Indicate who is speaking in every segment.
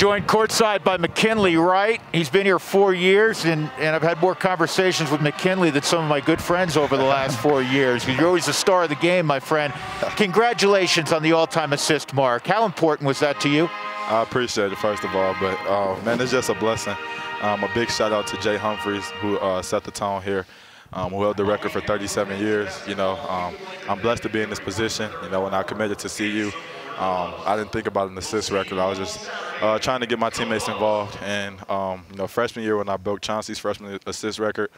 Speaker 1: joined courtside by McKinley Wright. He's been here four years, and, and I've had more conversations with McKinley than some of my good friends over the last four years. You're always the star of the game, my friend. Congratulations on the all-time assist mark. How important was that to you?
Speaker 2: I appreciate it, first of all, but uh, man, it's just a blessing. Um, a big shout out to Jay Humphries, who uh, set the tone here. Um, who held the record for 37 years. You know, um, I'm blessed to be in this position. You know, when I committed to CU, um, I didn't think about an assist record. I was just uh, trying to get my teammates involved. And, um, you know, freshman year when I broke Chauncey's freshman assist record,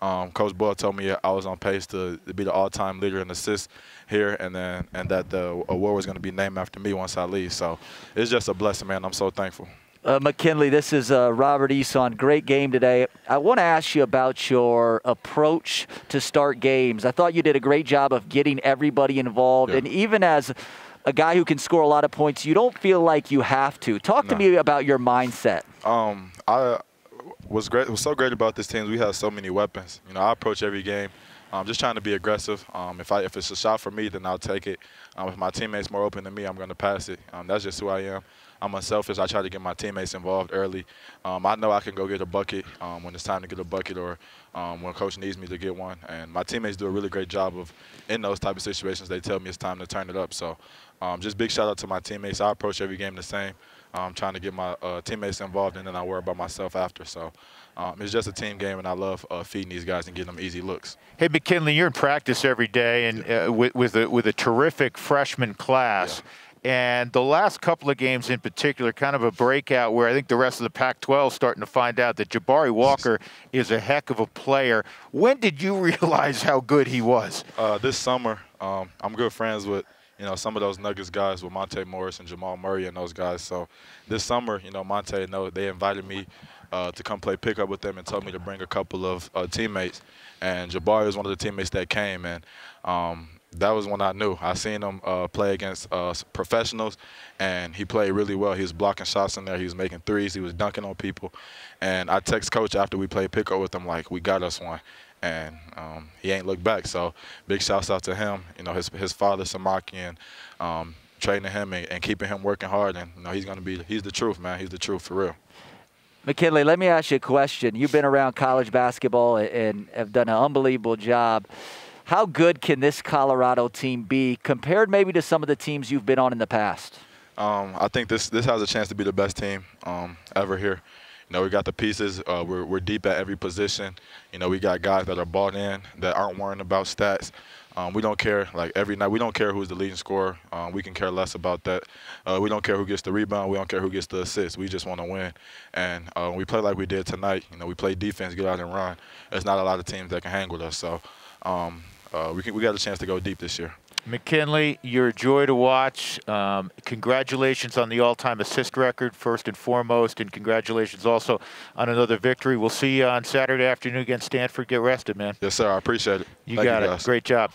Speaker 2: um, Coach Boyle told me I was on pace to, to be the all-time leader in assists here, and then and that the award was going to be named after me once I leave. So it's just a blessing, man. I'm so thankful.
Speaker 3: Uh, McKinley, this is uh, Robert Ehsan. Great game today. I want to ask you about your approach to start games. I thought you did a great job of getting everybody involved,
Speaker 2: yeah.
Speaker 3: and even as a guy who can score a lot of points, you don't feel like you have to. Talk no. to me about your mindset.
Speaker 2: Um, I was great. Was so great about this team. We have so many weapons. You know, I approach every game. I'm um, just trying to be aggressive. Um, if I if it's a shot for me, then I'll take it. Um, if my teammates more open than me, I'm going to pass it. Um, that's just who I am. I'm unselfish. I try to get my teammates involved early. Um, I know I can go get a bucket um, when it's time to get a bucket or um, when coach needs me to get one. And my teammates do a really great job of, in those type of situations, they tell me it's time to turn it up. So um, just big shout out to my teammates. I approach every game the same. I'm trying to get my uh, teammates involved, and then I worry about myself after. So um, it's just a team game, and I love uh, feeding these guys and getting them easy looks.
Speaker 1: Hey, McKinley, you're in practice every day, and uh, with, with, a, with a terrific freshman class. Yeah. And the last couple of games in particular, kind of a breakout where I think the rest of the Pac 12 starting to find out that Jabari Walker is a heck of a player. When did you realize how good he was?
Speaker 2: Uh, this summer. Um, I'm good friends with you know, some of those Nuggets guys with Monte Morris and Jamal Murray and those guys. So this summer, you know, Monte, know they invited me uh, to come play pickup with them and told me to bring a couple of uh, teammates. And Jabari was one of the teammates that came. And um, that was when I knew. I seen him uh, play against uh, professionals, and he played really well. He was blocking shots in there. He was making threes. He was dunking on people. And I text coach after we played pickup with him, like, we got us one. And um, he ain't looked back. So big shouts out to him. You know, his his father Samaki and um, training him and, and, keeping him working hard. And you know, he's gonna be he's the truth, man. He's the truth for real.
Speaker 3: McKinley, let me ask you a question. You've been around college basketball and have done an unbelievable job. How good can this Colorado team be compared maybe to some of the teams you've been on in the past?
Speaker 2: Um, I think this this has a chance to be the best team um, ever here. You know, we got the pieces. Uh, we're, we're deep at every position. You know, we got guys that are bought in that aren't worrying about stats. Um, we don't care, like every night, we don't care who's the leading scorer. Um, we can care less about that. Uh, we don't care who gets the rebound. We don't care who gets the assist. We just want to win. And uh, we play like we did tonight. You know, we play defense, get out and run. There's not a lot of teams that can hang with us. So um, uh, we, can, we got a chance to go deep this year.
Speaker 1: McKinley, you're a joy to watch. Um, congratulations on the all-time assist record, first and foremost, and congratulations also on another victory. We'll see you on Saturday afternoon against Stanford. Get rested, man.
Speaker 2: Yes, sir. I appreciate it.
Speaker 1: You Thank got you it. Great job.